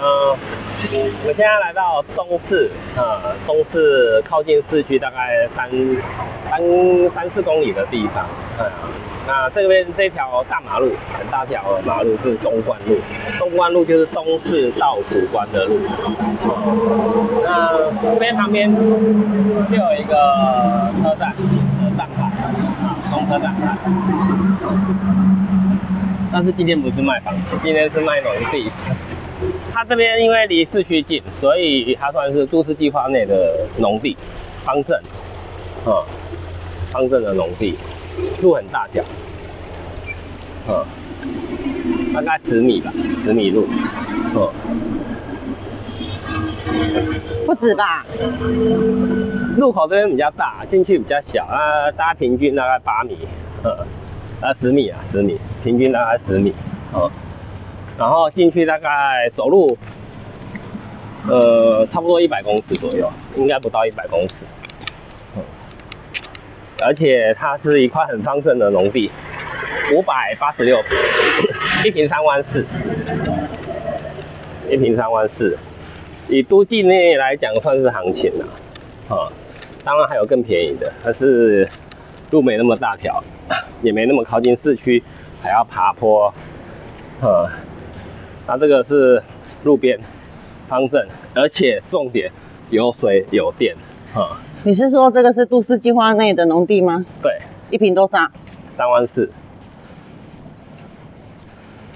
呃，我现在来到东市，呃，东市靠近市区大概三三三四公里的地方，呃，那这边这条大马路很大条马路是东关路，东关路就是东市到古关的路，呃那这边旁边就有一个车站的站牌，啊，东车站牌。但是今天不是卖房子，今天是卖农地。它这边因为离市区近，所以它算是都市计划内的农地，方正，啊、方正的农地，路很大条，啊、大概十米吧，十米路，哦、不止吧？路口这边比较大，进去比较小啊，大概平均大概八米，呃，啊十米啊，十米，平均大概十米，哦，然后进去大概走路，呃，差不多一百公尺左右，应该不到一百公尺，嗯，而且它是一块很方正的农地，五百八十六平，一平三万四，一平三万四，以都境内来讲算是行情了、啊，当然还有更便宜的，但是路没那么大条，也没那么靠近市区，还要爬坡，呃，那这个是路边方正，而且重点有水有电，啊、你是说这个是都市计划内的农地吗？对，一平多少？三万四。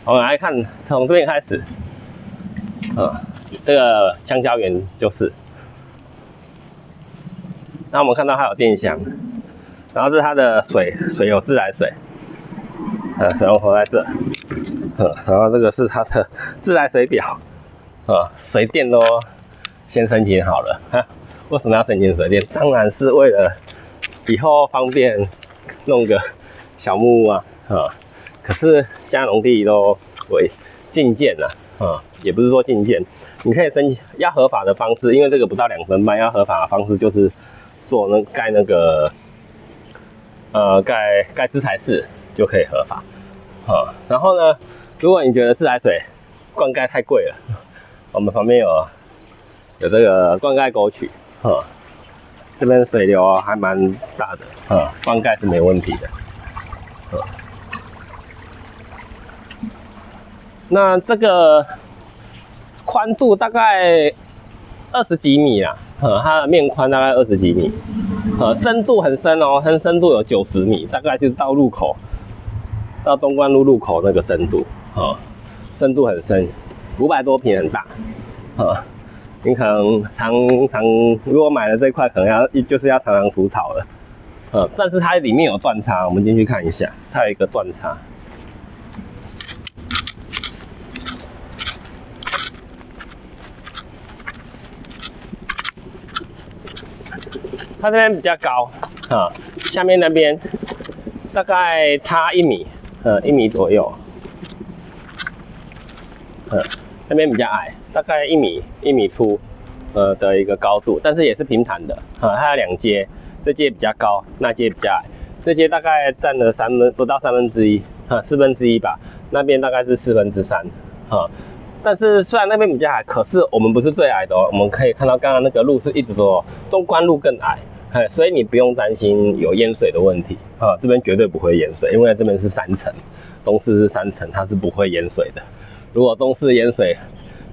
我们来看，从这边开始，啊、这个香蕉园就是。那我们看到它有电箱，然后是它的水，水有自来水，呃，水龙头在这，呃，然后这个是它的 自来水表，呃，水电都先申请好了，哈，为什么要申请水电？当然是为了以后方便弄个小木屋啊，啊、可是现在农地都为禁建了，啊、也不是说禁建，你可以申请要合法的方式，因为这个不到两分半，要合法的方式就是做那盖那个呃盖盖自来室就可以合法，啊、然后呢，如果你觉得自来水灌溉太贵了，我们旁边有有这个灌溉沟渠，哈、这边水流还蛮大的，啊、灌溉是没问题的。那这个宽度大概二十几米啊，呃，它的面宽大概二十几米，呃，深度很深哦，它深度有九十米，大概就是到路口，到东关路路口那个深度，呃，深度很深，五百多平很大，哦，你可能常常如果买了这块，可能要就是要常常除草了。呃，但是它里面有断差，我们进去看一下，它有一个断差。它这边比较高啊，下面那边大概差一米，呃，一米左右。呃，那边比较矮，大概一米一米出，呃的一个高度，但是也是平坦的，啊，它有两阶，这阶比较高，那阶比较矮，这阶大概占了三分不到三分之一，啊，四分之一吧，那边大概是四分之三，啊，但是虽然那边比较矮，可是我们不是最矮的哦，我们可以看到刚刚那个路是一直说东关路更矮，哎，所以你不用担心有淹水的问题啊，这边绝对不会淹水，因为这边是三层，东四是三层，它是不会淹水的。如果东市淹水，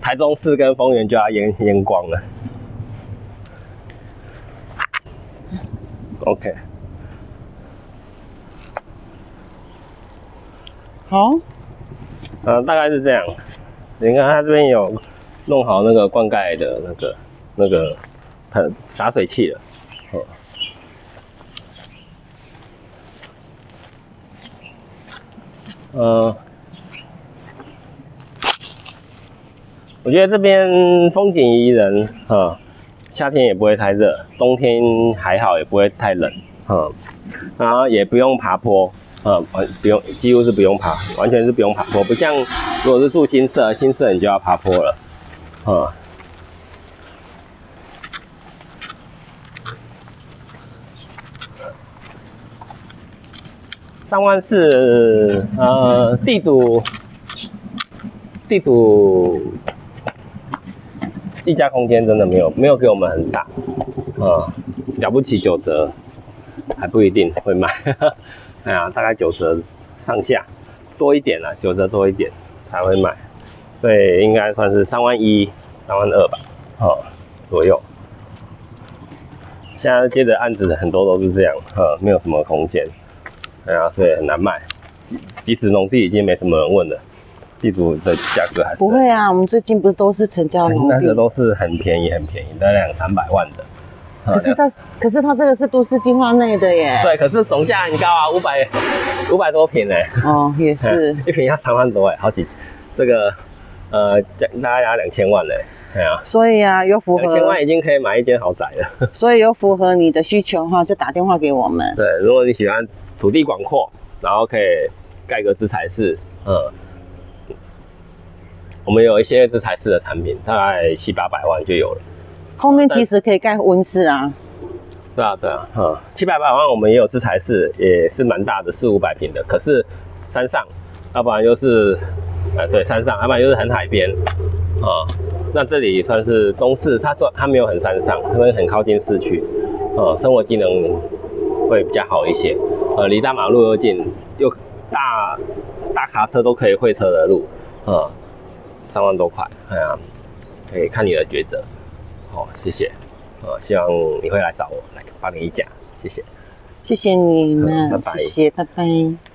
台中市跟丰原就要淹淹光了。OK，好，呃，大概是这样。你看它这边有弄好那个灌溉的那个那个喷洒水器了，哦。呃，我觉得这边风景宜人，哈、夏天也不会太热，冬天还好，也不会太冷，哈、然后也不用爬坡，呃，完不用，几乎是不用爬，完全是不用爬坡，不像如果是住新社，新社你就要爬坡了，啊、三万四，呃，地主地主溢价空间真的没有没有给我们很大，呃，了不起九折，还不一定会买，哎呀，大概九折上下多一点啦，九折多一点才会买，所以应该算是三万一、三万二吧，哦左右。现在接的案子很多都是这样，呃，没有什么空间，哎呀，所以很难卖。即即使农地已经没什么人问了，地主的价格还是不会啊，我们最近不是都是成交那个？都是很便宜很便宜，大概两三百万的。呃可是它，可是它这个是都市计划内的耶。对，可是总价很高啊，五百五百多平哎，哦，也是。一平要三万多哎，好几这个呃，大大概要两千万嘞，对啊，所以啊，有符合，两千万已经可以买一间豪宅了。所以有符合你的需求的话，就打电话给我们。对，如果你喜欢土地广阔，然后可以盖个自材室，嗯，我们有一些自材式的产品，大概七八百万就有了。后面其实可以盖温室啊。对啊，对啊，嗯，七百百万我们也有自材室，也是蛮大的，四五百平的。可是山上，要不然就是，呃，对，山上，要不然就是很海边，啊、那这里算是中式，它算它没有很山上，因为很靠近市区，呃，生活机能会比较好一些，呃，离大马路又近，又大大卡车都可以会车的路，呃，三万多块，哎呀，可以看你的抉择，好、谢谢。呃，希望你会来找我来帮你讲，谢谢。谢谢你们嗯，拜拜谢谢，拜拜。